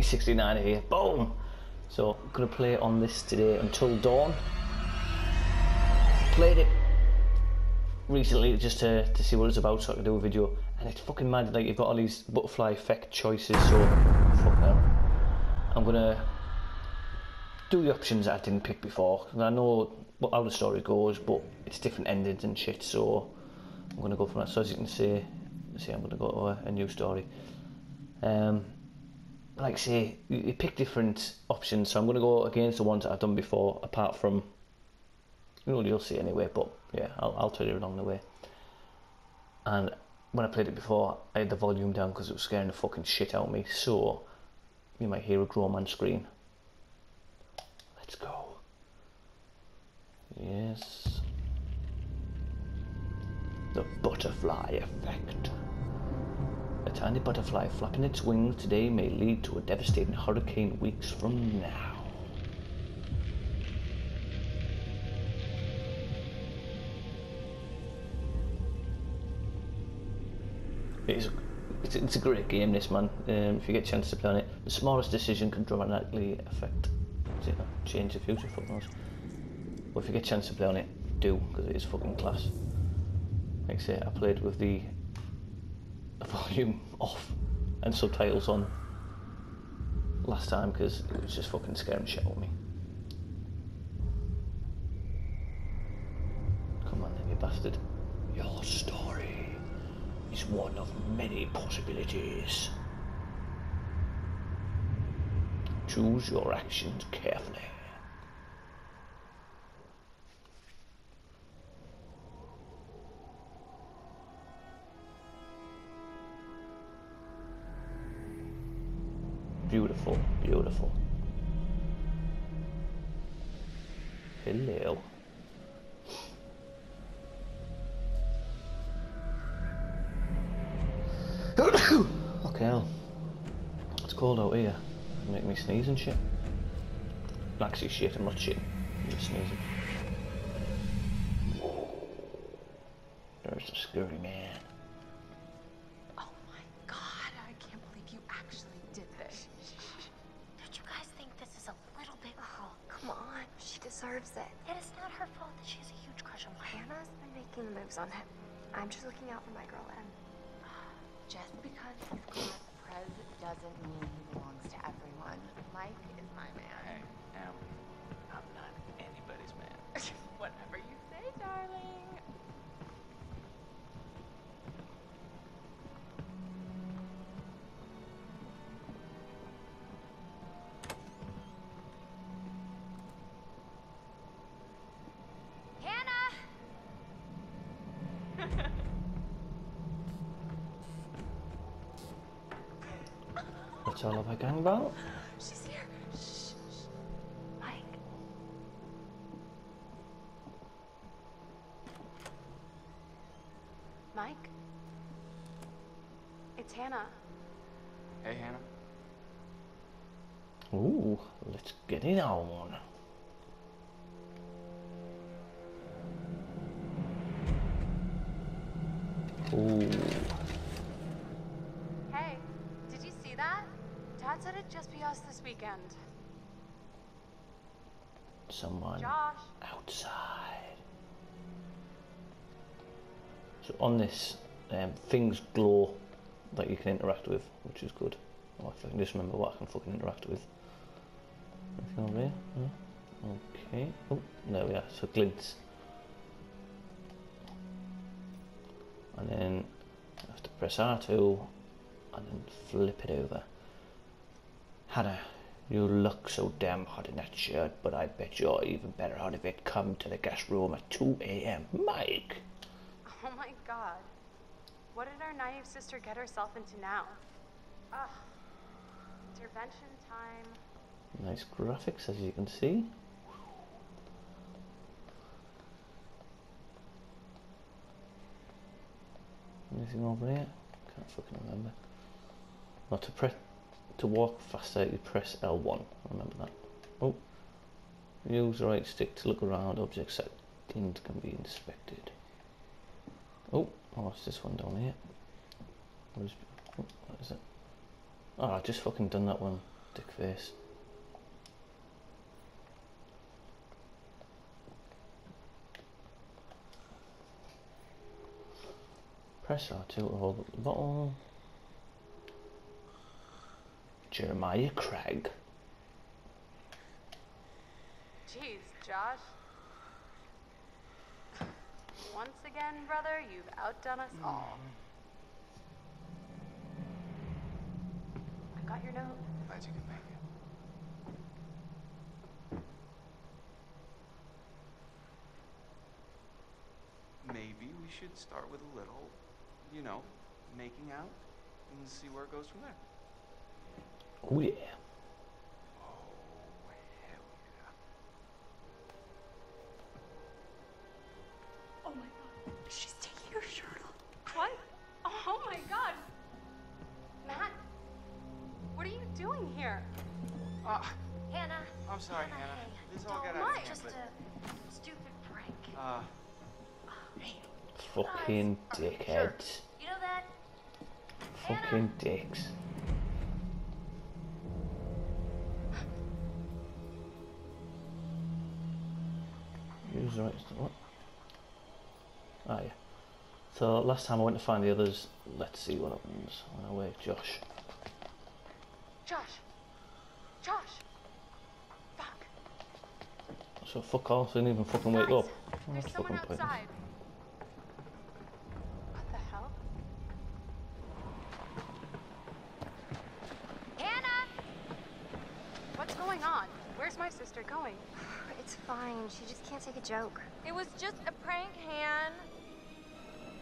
69 here. Boom! So I'm gonna play on this today until dawn. Played it recently just to, to see what it's about so I can do a video and it's fucking mad like you've got all these butterfly effect choices so fuck hell. I'm gonna do the options I didn't pick before and I know what how the story goes but it's different endings and shit so I'm gonna go for that so as you can see see I'm gonna go to a, a new story um, like I say you, you pick different options. So I'm gonna go against the ones that I've done before apart from you know you'll see anyway but yeah I'll, I'll tell you along the way. And when I played it before I had the volume down because it was scaring the fucking shit out of me. So you might hear a groan on screen let's go. Yes. The butterfly effect tiny butterfly flapping its wings today may lead to a devastating hurricane weeks from now It's, it's, it's a great game, this man. Um, if you get a chance to play on it, the smallest decision can dramatically affect, change the future. Fuck knows. But if you get a chance to play on it, do because it is fucking class. Like I say, I played with the volume off and subtitles on last time because it was just fucking scaring shit out of me. Come on then, you bastard. Your story is one of many possibilities. Choose your actions carefully. Beautiful, beautiful. Hello. okay, hell. It's cold out here. Make me sneeze and shit. Actually, shit, I'm not shitting. I'm just sneezing. There's the scary man. Been making moves on him. I'm just looking out for my girl, Em. Just because he's class prez doesn't mean he belongs to everyone. Mike is my man. Am, I'm not anybody's man. Whatever you say, darling. What's all of a gang about? She's here. Shh, shh. Mike. Mike? It's Hannah. Hey, Hannah. Ooh, let's get it on. Ooh, Hey, did you see that? Dad said it'd just be us this weekend. someone Josh. outside. So on this, um, things glow that you can interact with, which is good. Oh, if I can just remember what I can fucking interact with. Anything over here? No? Okay. Oh, there we are. So glints. And then I have to press R2 and then flip it over. Hannah, you look so damn hot in that shirt, but I bet you're even better out of it. Come to the guest room at 2 a.m. Mike! Oh my god. What did our naive sister get herself into now? Ugh. Intervention time. Nice graphics as you can see. Anything over here? Can't fucking remember. Not to press to walk faster you press L1. Remember that. Oh. Use the right stick to look around. Objects that can be inspected. Oh, what's this one down here? What is, what is it? Oh, ah, I just fucking done that one Dick face. Press R2 to hold the bottle. Jeremiah Craig. Jeez, Josh. Once again, brother, you've outdone us all. I got your note. Glad you could make it. Maybe we should start with a little, you know, making out and see where it goes from there. Oh yeah. Oh, hell yeah. Oh my god. She's taking her shirt off. What? Oh my god. Matt, what are you doing here? Uh, Hannah. I'm sorry, Hannah, Hannah. This all don't got out of mind, hand, Just but- a stupid prank. uh, Fucking Guys, are you sure? dickheads. You know that? Fucking dicks. So last time I went to find the others, let's see what happens when I wake Josh. Josh. Josh. Fuck. So fuck off, didn't even fucking wake Guys, up. Well, There's someone fucking pointless. outside. What the hell? Hannah! What's going on? Where's my sister going? It's fine. She just can't take a joke. It was just a prank, Han.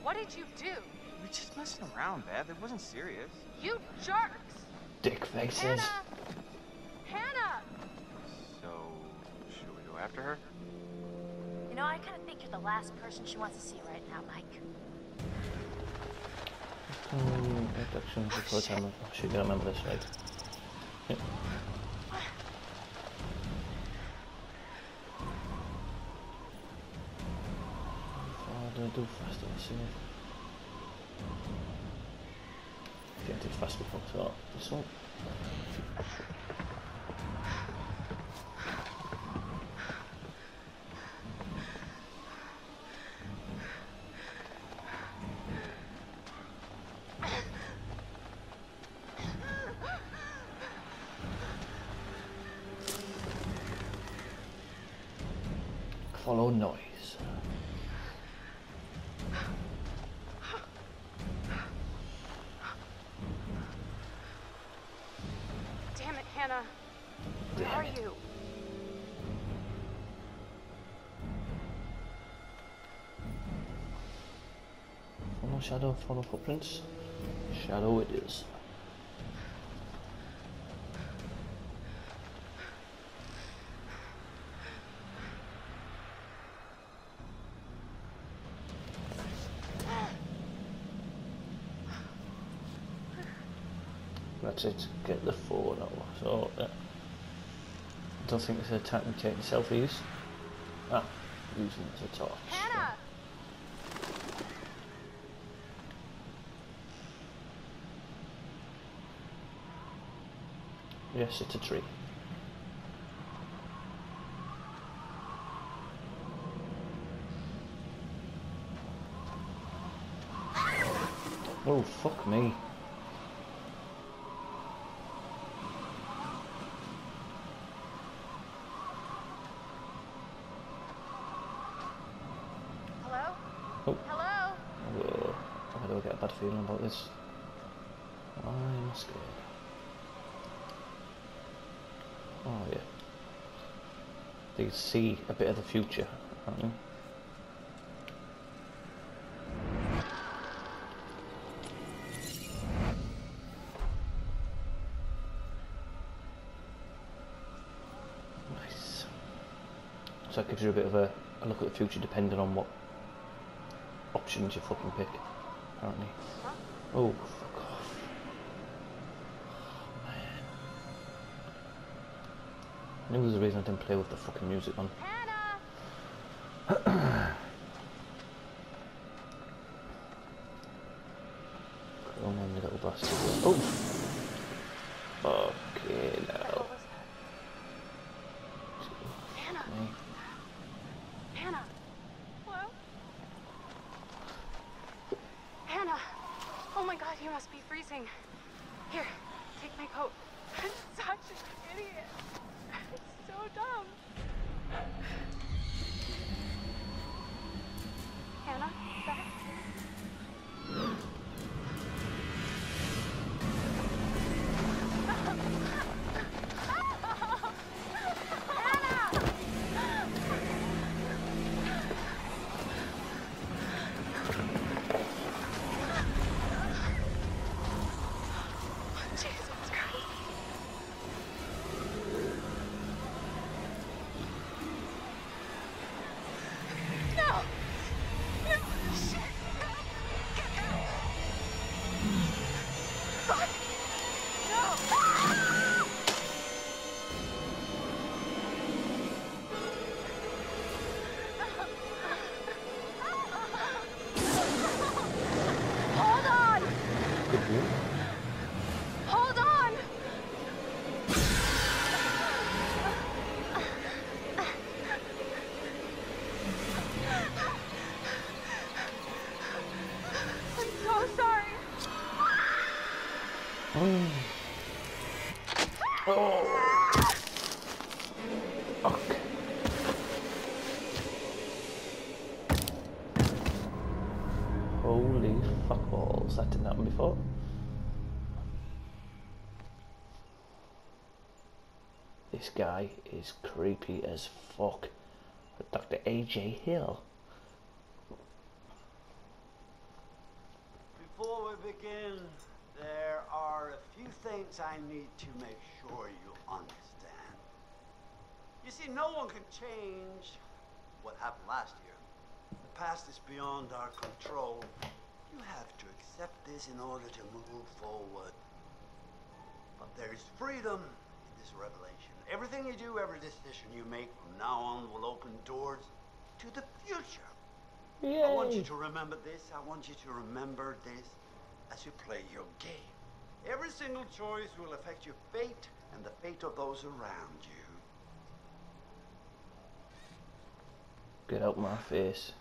What did you do? we're just messing around, Beth. It wasn't serious. You jerks! Dick faces. Hannah! Hannah! So, should we go after her? You know, I kind of think you're the last person she wants to see right now, Mike. Um, abduction before time. Oh shit, you don't remember this, right? Yeah. What do I do Let's see. Can't fast before, so this one. Follow shadow, follow footprints. Shadow it is. That's it. Get the phone out. So, uh, don't think it's a time to take selfies. Ah, using it as a torch. Hannah! Yes, it's a tree. Oh, fuck me. Hello? Oh. Hello? Do I get a bad feeling about this? I'm scared. Oh, yeah. See a bit of the future, you? Nice. So that gives you a bit of a, a look at the future depending on what options you fucking pick, apparently. Oh, fuck knew there was a reason I didn't play with the fucking music on. This guy is creepy as fuck. Dr. AJ Hill. Before we begin, there are a few things I need to make sure you understand. You see, no one can change what happened last year. The past is beyond our control. You have to accept this in order to move forward. But there is freedom in this revelation. Everything you do, every decision you make from now on will open doors to the future. I want you to remember this. I want you to remember this as you play your game. Every single choice will affect your fate and the fate of those around you. Get out my face.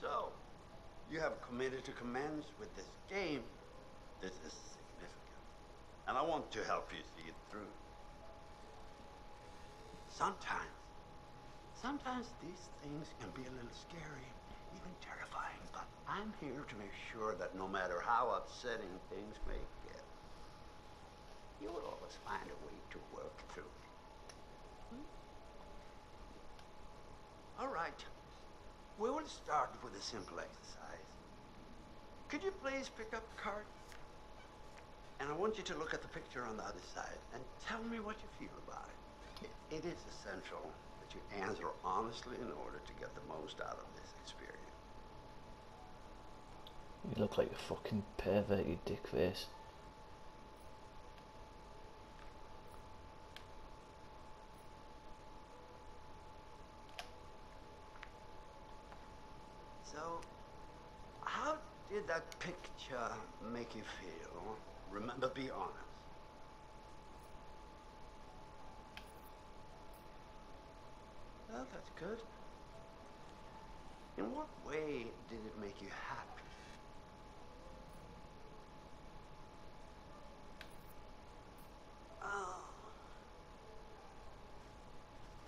So, you have committed to commence with this game. This is significant. And I want to help you see it through. Sometimes, sometimes these things can be a little scary, even terrifying, but I'm here to make sure that no matter how upsetting things may get, you will always find a way to work through it. Hmm? All right. We will start with a simple exercise. Could you please pick up a card? And I want you to look at the picture on the other side and tell me what you feel about it. It, is essential that you answer honestly in order to get the most out of this experience. You look like a fucking pervert, you dick face. So, how did that picture make you feel? Remember, be honest. Well, that's good. In what way did it make you happy? Oh.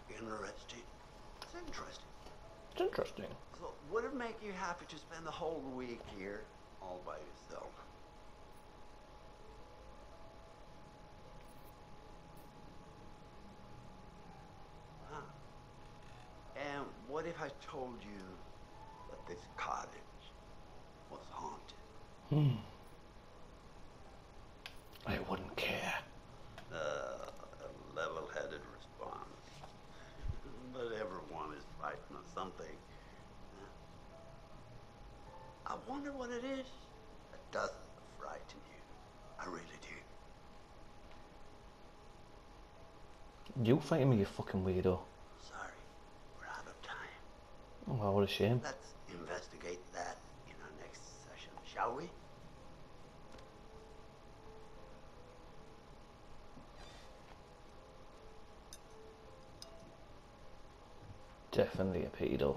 Interesting. It's interesting. It's interesting. So, would it make you happy to spend the whole week here all by yourself? Huh. And what if I told you that this cottage was haunted? Hmm. I wouldn't care. Uh, a level-headed response. but everyone is fighting something. I wonder what it is that doesn't frighten you. I really do. You fighting me, you fucking weirdo. Sorry, we're out of time. Oh, wow, what a shame. Let's investigate that in our next session, shall we? Definitely a pedo.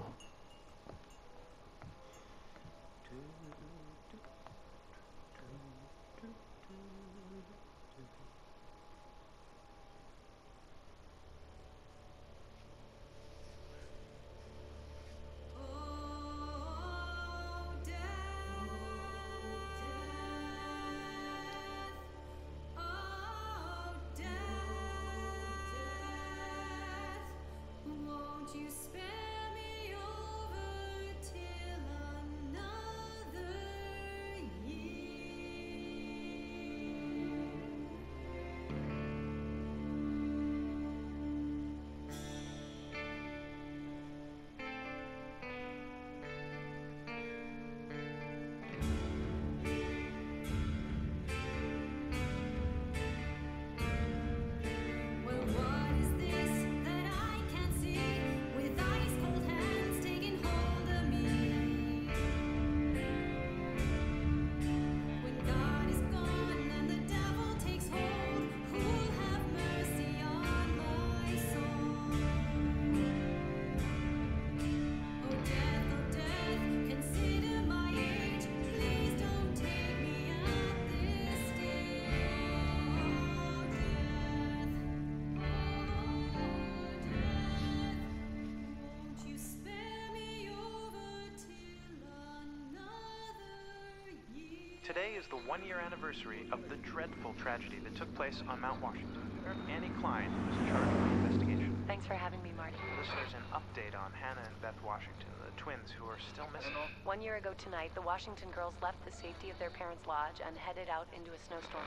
Today is the one year anniversary of the dreadful tragedy that took place on Mount Washington. Annie Klein was in charge of the investigation. Thanks for having me, Marty. Listeners, an update on Hannah and Beth Washington, the twins who are still missing. One year ago tonight, the Washington girls left the safety of their parents' lodge and headed out into a snowstorm.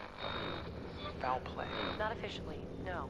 Foul play. Not officially, no.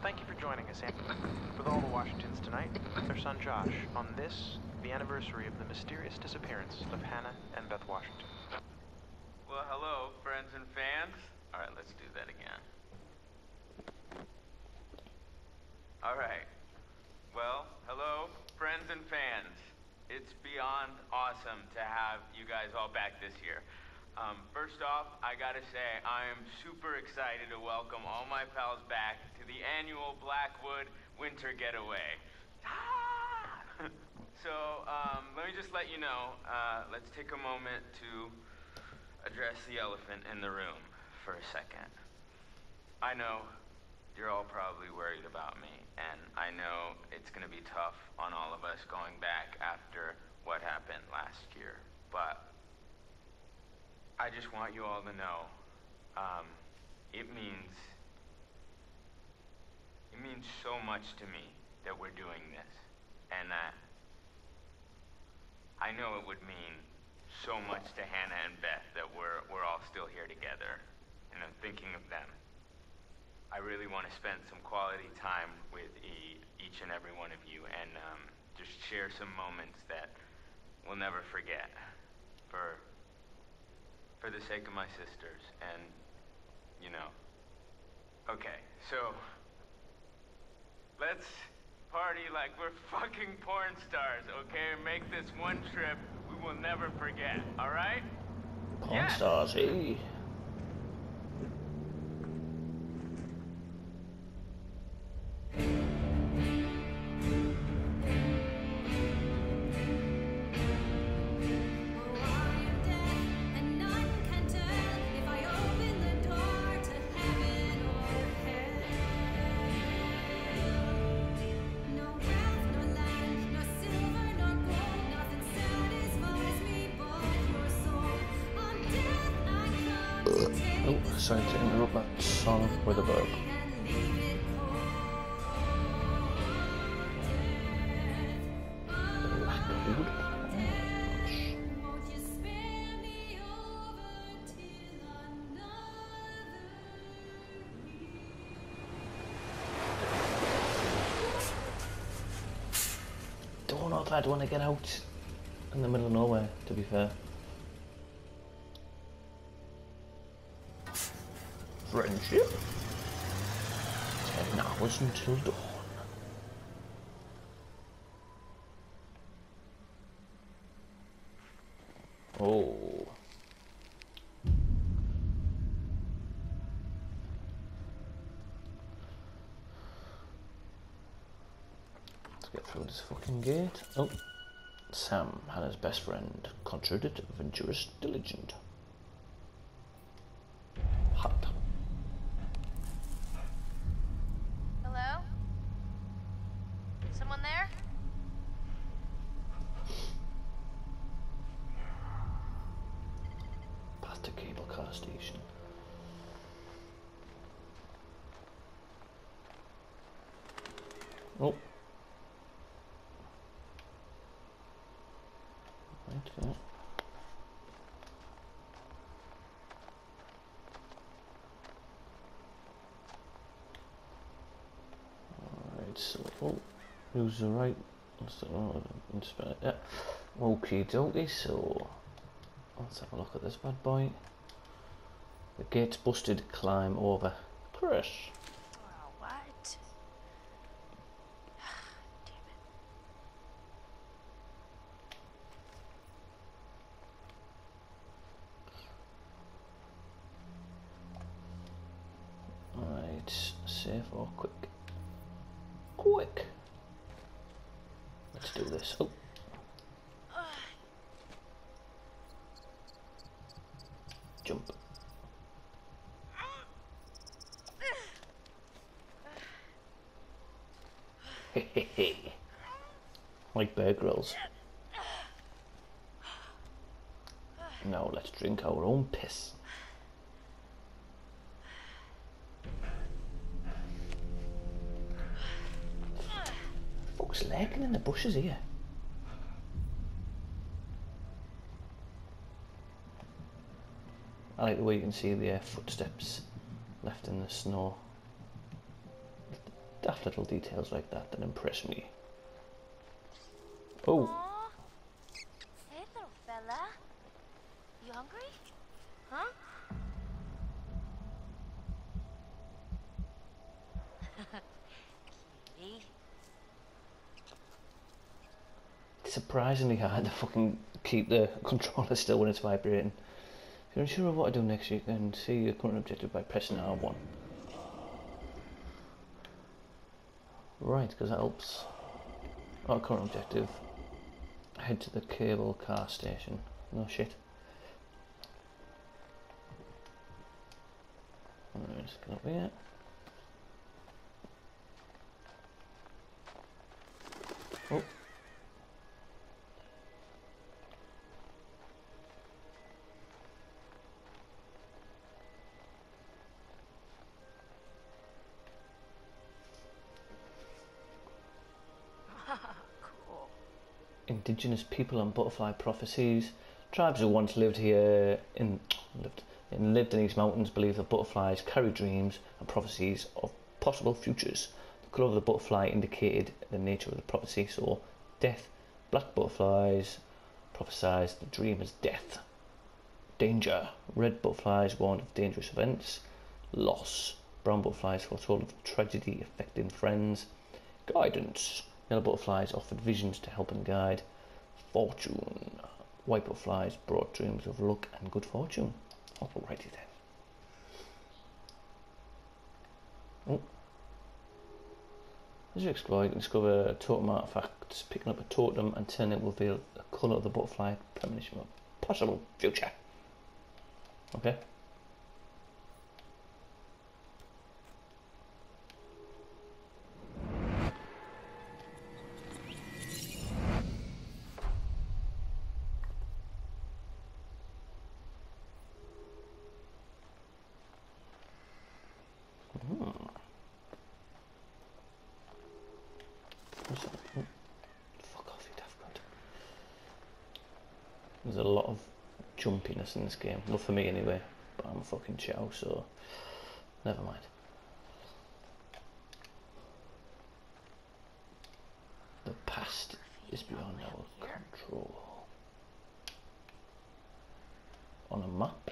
Thank you for joining us, Annie. With all the Washingtons tonight, their son Josh, on this, the anniversary of the mysterious disappearance of Hannah and Beth Washington. Well, hello, friends and fans. All right, let's do that again. All right. Well, hello, friends and fans. It's beyond awesome to have you guys all back this year. Um, first off, I gotta say, I am super excited to welcome all my pals back to the annual Blackwood Winter Getaway. So, um, let me just let you know, uh, let's take a moment to address the elephant in the room for a second. I know you're all probably worried about me, and I know it's gonna be tough on all of us going back after what happened last year, but I just want you all to know, um, it means, it means so much to me that we're doing this, and that I know it would mean so much to Hannah and Beth that we're, we're all still here together, and I'm thinking of them. I really want to spend some quality time with e- each and every one of you and um, just share some moments that we'll never forget for for the sake of my sisters and you know. Okay, so let's party like we're fucking porn stars, okay? Make this one trip we will never forget, all right? Porn Yes. stars, hey. You spare me over till another year? Don't know if I'd want to get out in the middle of nowhere, to be fair. Friendship? Ten hours until dawn. Oh. Let's get through this fucking gate. Oh. Sam, Hannah's best friend, considered adventurous, diligent. Hot. Hello? Someone there? Past a cable car station. Oh. Right, yeah. Alright, so, oh, who's the right? What's the, yeah. Okie dokie, so, let's have a look at this bad boy. The gate's busted, climb over. Chris. Oh, what? Damn it. Alright, save or quick? Quick! Let's do this. Oh. Jump. Hehehe. like Bear Grylls. Now let's drink our own piss. Fuck's lurking in the bushes here. I like the way you can see the uh, footsteps left in the snow. Daft little details like that that impress me. Oh. Hey, little fella. You hungry? Huh? It's surprisingly hard to fucking keep the controller still when it's vibrating. If you're unsure of what to do next, you can see your current objective by pressing R1. Right, because that helps. Our current objective. Head to the cable car station. No shit. Alright, Let's get up here. Oh. Indigenous people and butterfly prophecies. Tribes who once lived here in lived and lived in these mountains believe that butterflies carry dreams and prophecies of possible futures. The colour of the butterfly indicated the nature of the prophecy. So, death. Black butterflies prophesies the dream as death. Danger. Red butterflies warned of dangerous events. Loss. Brown butterflies foretold of tragedy affecting friends. Guidance. Yellow butterflies offered visions to help and guide. Fortune. White butterflies brought dreams of luck and good fortune. Alrighty then. Oh. As you explore, you can discover totem artifacts. Picking up a totem and turning it will reveal the colour of the butterfly, premonition of possible future. Okay. That? Oh, Fuck off, you daft cunt. There's a lot of jumpiness in this game. Not for me anyway, but I'm fucking chow, so never mind. The past is beyond our control. On a map?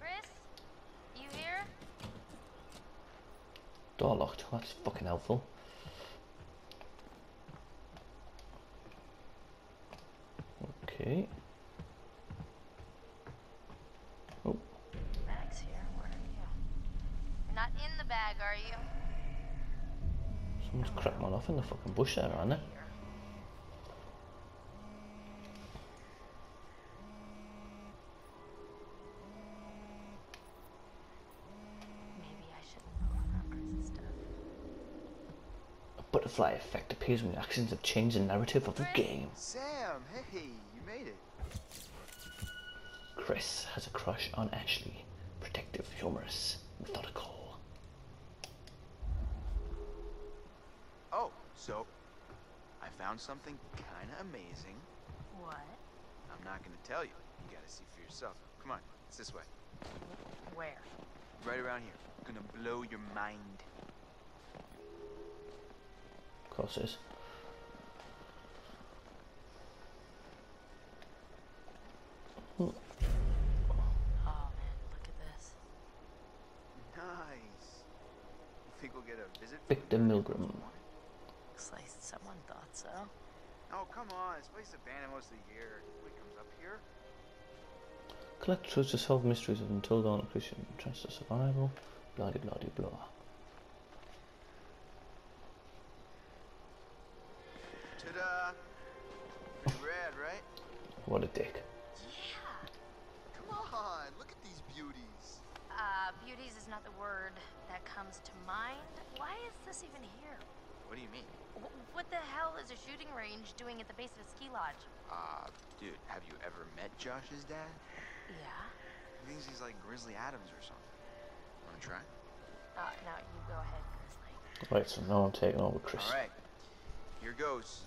Chris? You here? Door locked. That's fucking helpful. Okay. Oh, Bag's here. Where are you? You're not in the bag, are you? Someone's cracked one off in the fucking bush there, aren't they? Maybe I shouldn't on Chris's. A butterfly effect appears when actions have changed the narrative of the game. Sam, hey, you made it. Chris has a crush on Ashley. Protective, humorous, methodical. Oh, so found something kind of amazing. What? I'm not gonna tell you. You gotta see for yourself. Come on, it's this way. Where? Right around here. Gonna blow your mind. Of course it is. Oh man, look at this. Nice. You think we'll get a visit? Victor the Milgram. next morning? Looks like someone thought so. Oh, come on. This place is abandoned most of the year. Nobody comes up here. Collect truths to solve mysteries of until dawn of Christian. Trust to survival. Blah de blah de blah. Ta-da! Pretty rad, right? What a dick. Yeah. Come on, look at these beauties. Uh, beauties is not the word that comes to mind. Why is this even here? What do you mean? Wh- What the hell is a shooting range doing at the base of a ski lodge? Uh, dude, have you ever met Josh's dad? Yeah. He thinks he's like Grizzly Adams or something. Wanna try? Uh, now you go ahead, Grizzly. Right, so now I'm taking over Chris. All right. Here goes.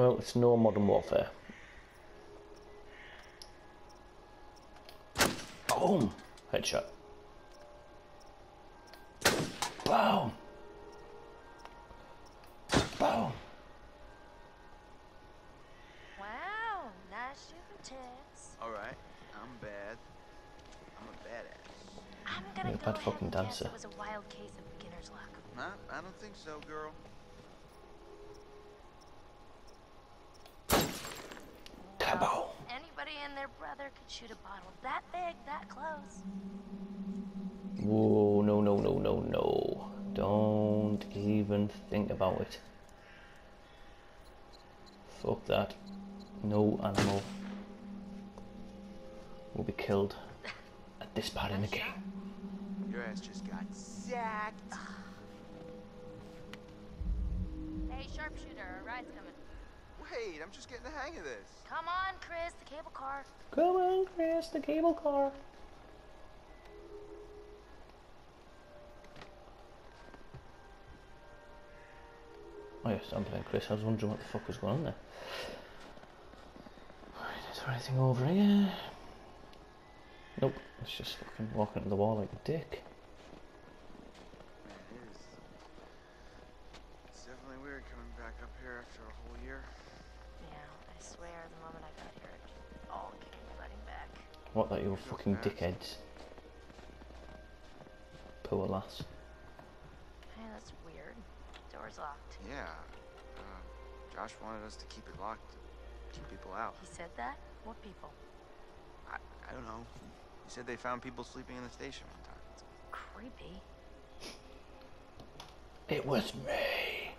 Well, it's no modern warfare. Boom! Headshot. Boom! Boom! Wow, nice shooting tips. All right. I'm bad. I'm a badass. I'm gonna You're a bad ahead fucking and dancer. it was a wild case of beginner's luck. Nah, I don't think so, girl. Kaboom! Anybody and their brother could shoot a bottle that big, that close. Whoa, no, no, no, no, no. Don't even think about it. Fuck that. No animal will be killed at this part in the game. Your ass just got sacked. Hey, sharpshooter, a ride's coming. Wait, I'm just getting the hang of this. Come on, Chris, the cable car. Come on, Chris, the cable car. Oh yes, I'm playing Chris. I was wondering what the fuck was going on there. Right, is there anything over here? Nope, it's just fucking walking to the wall like a dick. What that you Go fucking fast. dickheads. Poor lass. Hey, that's weird. Door's locked. Yeah. Uh, Josh wanted us to keep it locked to keep people out. He said that? What people? I, I don't know. He said they found people sleeping in the station one time. It's Creepy. It was me.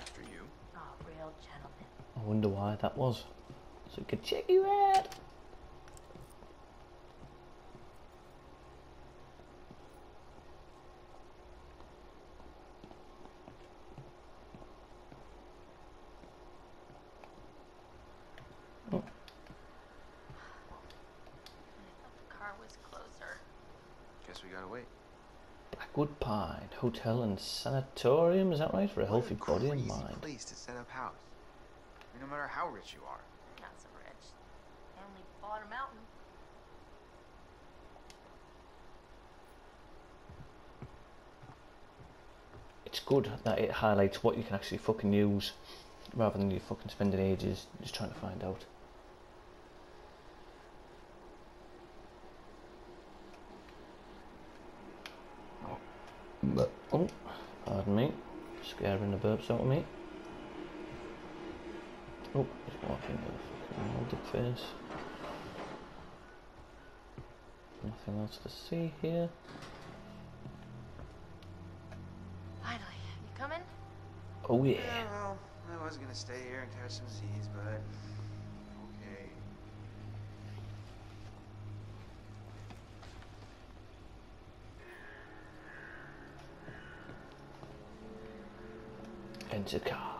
After you. Oh, real gentleman. I wonder why that was. So it could check you out. I the car was closer. Guess we gotta wait. Blackwood Pine Hotel and Sanatorium, is that right? For a healthy a body and mind. place to set up house. I mean, no matter how rich you are. Not so rich. Family bought a mountain. It's good that it highlights what you can actually fucking use rather than you fucking spending ages just trying to find out. Oh. But, oh, pardon me. Scaring the burps out of me. Oh, he's walking with a fucking molded face. Nothing else to see here. Finally, you coming? Oh yeah. Yeah, well, I was gonna stay here and catch some Z's, but okay. Enter car.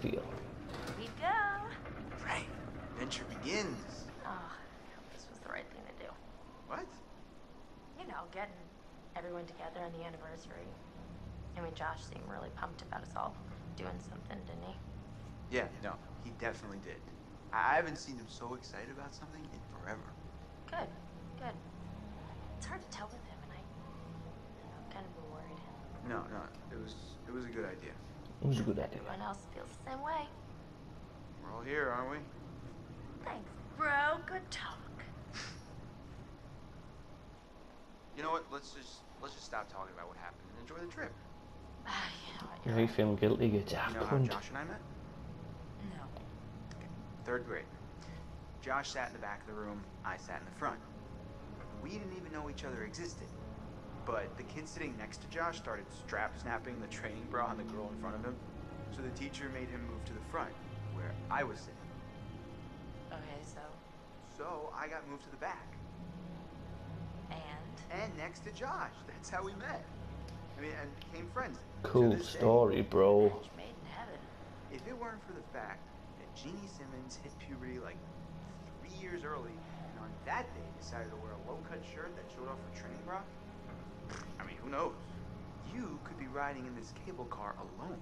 Feel. Here we go. Right. Adventure begins. Oh, I hope this was the right thing to do. What? You know, getting everyone together on the anniversary. I mean, Josh seemed really pumped about us all doing something, didn't he? Yeah, no, he definitely did. I I haven't seen him so excited about something in forever. Good, good. It's hard to tell with him, and I, I'm kind of worried. No, no, it was it was a good idea. It was a good idea. Everyone else feels the same way. We're all here, aren't we? Thanks, bro. Good talk. You know what? Let's just let's just stop talking about what happened and enjoy the trip. Ah, you know you're you right. feel guilty, get You know how. Josh and I met? No. Third grade. Josh sat in the back of the room, I sat in the front. We didn't even know each other existed. But the kid sitting next to Josh started strap snapping the training bra on the girl in front of him. So the teacher made him move to the front, where I was sitting. Okay, so So I got moved to the back. and And next to Josh. That's how we met. I mean, and became friends. Cool this day. story, bro. made in heaven. If it weren't for the fact that Jeannie Simmons hit puberty like three years early, and on that day decided to wear a low-cut shirt that showed off her training bra, I mean, who knows? You could be riding in this cable car alone.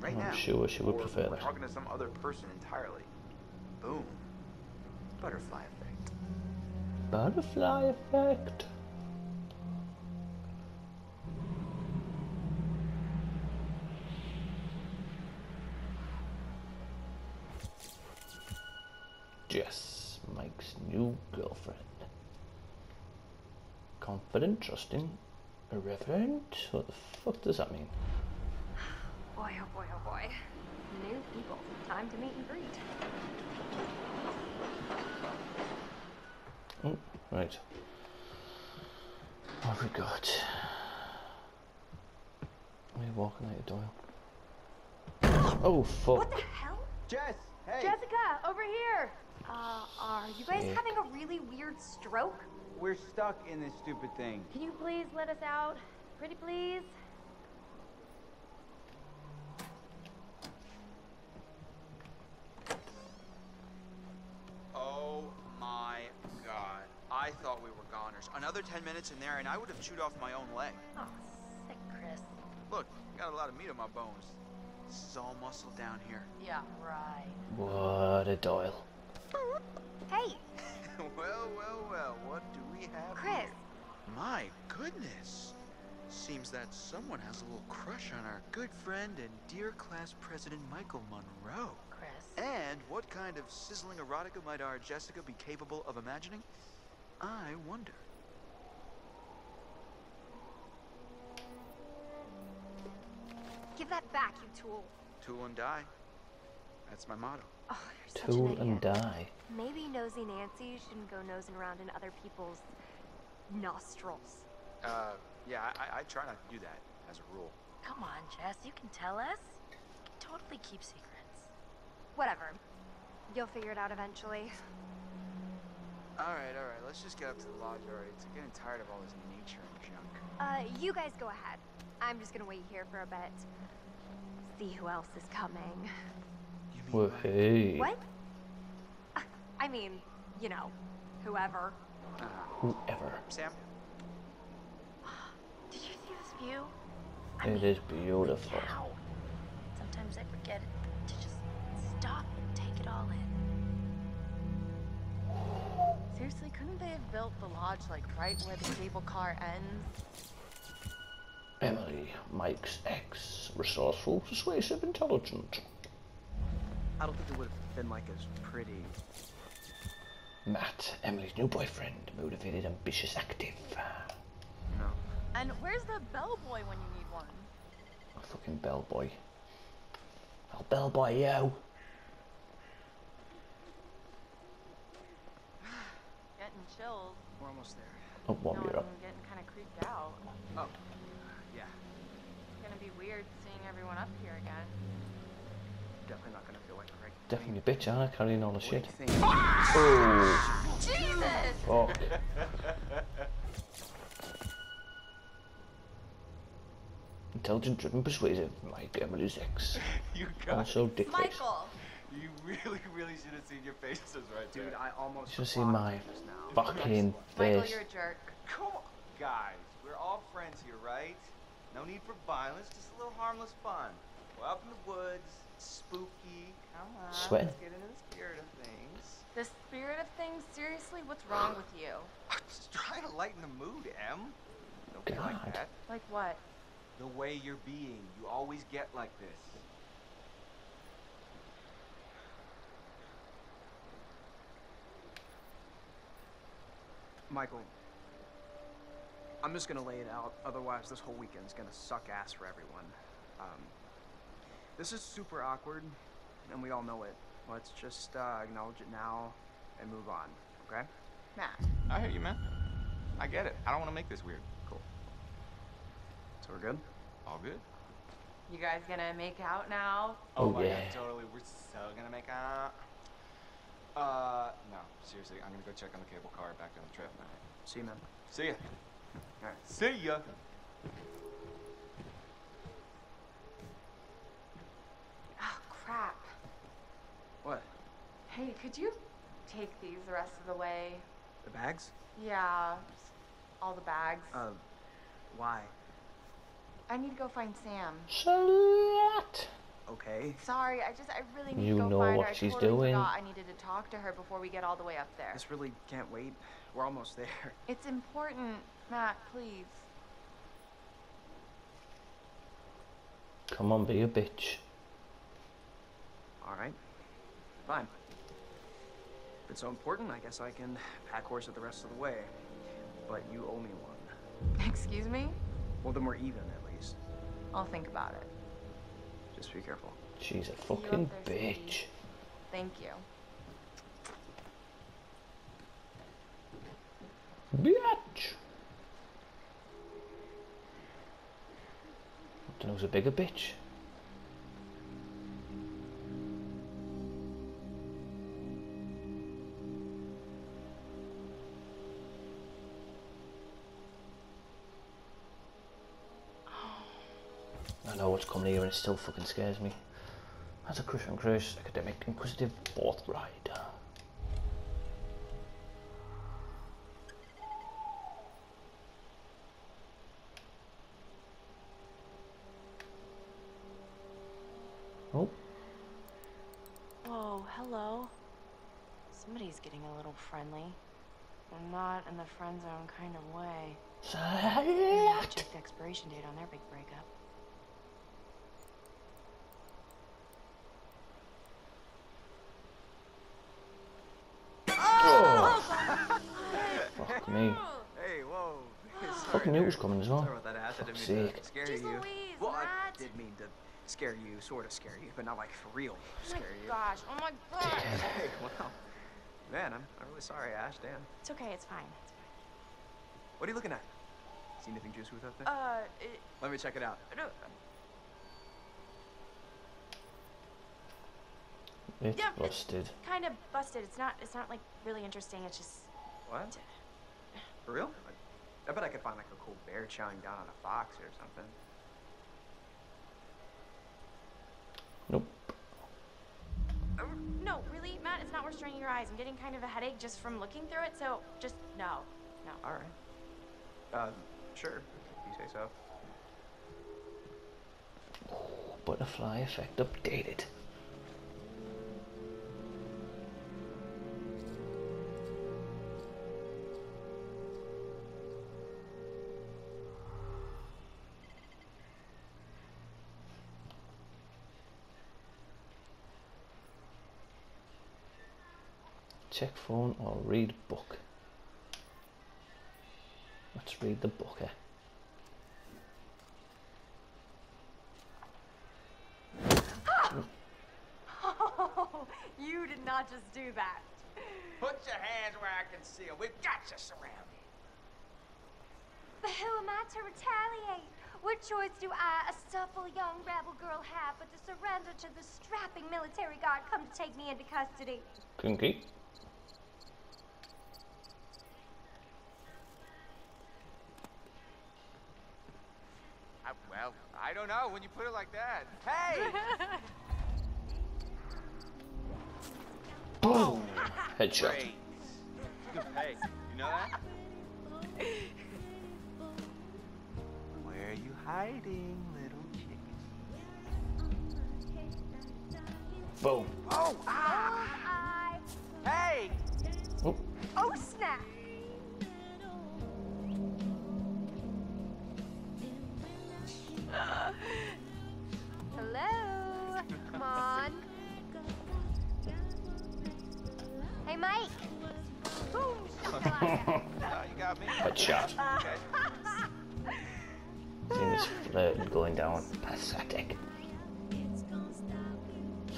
Right I'm now. sure she would prefer that. talking to some other person entirely. Boom. Butterfly effect. Butterfly effect. Jess, Mike's new girlfriend. Confident, trusting, irreverent? What the fuck does that mean? Boy, oh boy, oh boy. New people. Time to meet and greet. Oh, right. What have we got? Are you walking out your Doyle? Oh, fuck. What the hell? Jess, hey. Jessica, over here. Uh, are you guys Sick. having a really weird stroke? We're stuck in this stupid thing. Can you please let us out? Pretty please? Oh my god. I thought we were goners. Another 10 minutes in there and I would have chewed off my own leg. Oh, sick, Chris. Look, got a lot of meat on my bones. This is all muscle down here. Yeah, right. What a Doyle. Hey, well, well, well, what do we have Chris. here? My goodness. Seems that someone has a little crush on our good friend and dear class president Michael Munroe. Chris. And what kind of sizzling erotica might our Jessica be capable of imagining? I wonder. Give that back, you tool. Tool and die. That's my motto. Oh, you're such Tool an and die. Maybe nosy Nancy shouldn't go nosing around in other people's nostrils. Uh, yeah, I, I try not to do that as a rule. Come on, Jess. You can tell us. You can totally keep secrets. Whatever. You'll figure it out eventually. All right, all right. Let's just get up to the lodge already. It's getting tired of all this nature and junk. Uh, you guys go ahead. I'm just gonna wait here for a bit. See who else is coming. You mean Well, hey. What? Uh, I mean, you know, whoever. Uh, Whoever. Sam? Did you see this view? I It mean, is beautiful. Cow. Sometimes I forget to just stop and take it all in. Seriously, couldn't they have built the lodge like right where the cable car ends? Emily, Mike's ex, resourceful, persuasive, intelligent. I don't think it would have been like as pretty. Matt, Emily's new boyfriend, motivated, ambitious, active. No. And where's the bellboy when you need one? A fucking bellboy. I'll bellboy you. Getting chills. We're almost there. Oh, warm no, you up. I'm getting kind of creeped out. Oh. Yeah. It's gonna be weird seeing everyone up here again. Definitely not gonna feel like a regular. Definitely a bitch, aren't I? Carrying all the shit. Oh, Jesus! fuck. Intelligent, driven, persuasive, Mike Emily's ex. You got Also dick face. Michael! You really, really should have seen your faces right Dude, there. I almost. You should have seen my you just now. fucking Michael, you're a jerk. Come on, guys. We're all friends here, right? No need for violence, just a little harmless fun. We're up in the woods, it's spooky. Come on, Sweating. let's get into the spirit of things. The spirit of things? Seriously, what's wrong with you? I'm just trying to lighten the mood, Em. Don't be like that. Like what? The way you're being, you always get like this. Michael, I'm just gonna lay it out. Otherwise, this whole weekend's gonna suck ass for everyone. Um, this is super awkward, and we all know it. Let's just uh, acknowledge it now and move on, okay? Matt. I hear you, man. I get it. I don't want to make this weird. Cool. So we're good? All good? You guys gonna make out now? Oh, my yeah. god, totally. We're so gonna make out. Uh, no, seriously, I'm gonna go check on the cable car back down the trail. See you, man. See ya. Alright. See ya. Oh, crap. What? Hey, could you take these the rest of the way? The bags? Yeah, all the bags. Uh, why? I need to go find Sam. Slut. Okay. Sorry, I just, I really need You to go know find what her. I she's totally doing. forgot I needed to talk to her before we get all the way up there. This really can't wait. We're almost there. It's important, Matt, please. Come on, be a bitch. Alright. Fine. If it's so important, I guess I can pack horse it the rest of the way. But you owe me one. Excuse me? Well, then we're even at least. I'll think about it. Just be careful. She's a fucking bitch. Thank you. Bitch. Don't know who's a bigger bitch. I know what's coming here and it still fucking scares me. That's a Christian Cruise, academic, inquisitive, forthright. Oh, Whoa, hello. Somebody's getting a little friendly. And not in the friend zone kind of way. Check the expiration date on their big breakup. fuck me. Hey, whoa. Fucking knew it was coming as well. Sorry about that, I didn't Fuck's mean sake. to scare you. Well, I did mean to scare you, sort of scare you, but not like for real Oh my scare you. gosh, oh my gosh. Hey, wow. Man, I'm, I'm really sorry, Ash. Damn. It's okay, it's fine. It's What are you looking at? See anything juicy with that thing? Uh, it, Let me check it out. no, It's Yeah, it's- busted. kind of busted. It's not, it's not like really interesting. It's just, What? For real? I, I bet I could find like a cool bear chowing down on a fox or something. Nope. uh, no, really, Matt, it's not worth straining your eyes. I'm getting kind of a headache just from looking through it, so just no, no. All right. Uh, sure. If you say so. Butterfly effect updated. Check phone or read book. Let's read the book, eh? Oh, you did not just do that. Put your hands where I can see 'em. We've got you surrounded. But who am I to retaliate? What choice do I, a supple young rebel girl, have but to surrender to the strapping military guard come to take me into custody? Kinky. I, well, I don't know when you put it like that. Hey! Boom! Headshot. Great. Good pay. You know that? Where are you hiding, little chicken? Boom. Oh! Ah! Hey! Oh, Oh, snap! Mike. Boom! shakalaka. You got me. Headshot. Okay. Seeing this flirting going down. Pathetic.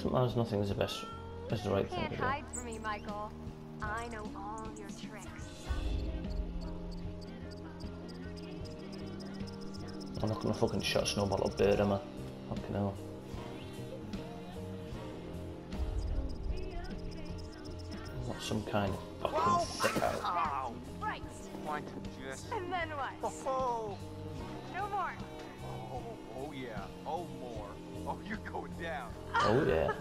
Sometimes nothing is the best, is the right thing Can't to do. hide from me, Michael. I know all your tricks. I'm not gonna fucking shot a snowball up bird, am I? Fucking hell. Some kind of fucking sicko. Ow! Right. Point. Yes. And then what? Oh, No more. oh, oh yeah. Oh, more. Oh, you're going down. Oh yeah.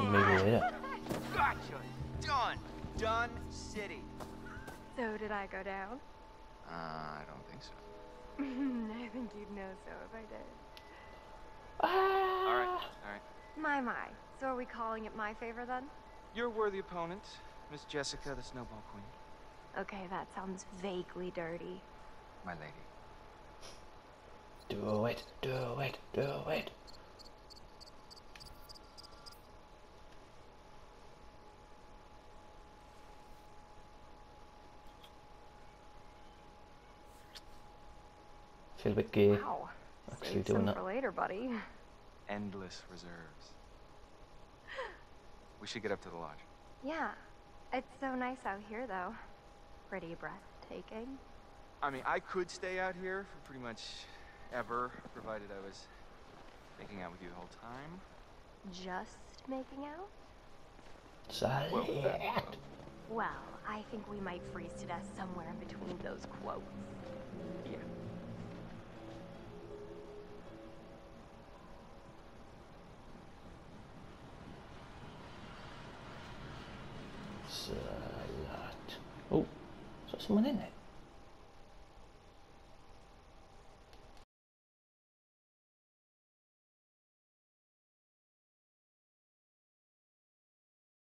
Maybe later. Gotcha. Done. Done city. So did I go down? Uh, I don't think so. I think you'd know so if I did. All right. All right. My, my. So are we calling it my favor then? You're a worthy opponent, Miss Jessica, the Snowball Queen. Okay, that sounds vaguely dirty. My lady. Do it, do it, do it. Feel a bit gay. Wow. Actually Save doing some that. for later, buddy. Endless reserves. We should get up to the lodge. Yeah. It's so nice out here, though. Pretty breathtaking. I mean, I could stay out here for pretty much ever, provided I was making out with you the whole time. Just making out? Well, that, Salad. Well, I think we might freeze to death somewhere in between those quotes. yeah. Salad. Oh, is there someone in it?